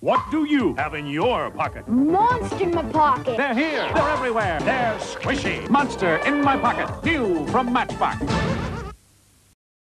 What do you have in your pocket? Monster in my pocket. They're here. They're everywhere. They're squishy. Monster in my pocket. New from Matchbox.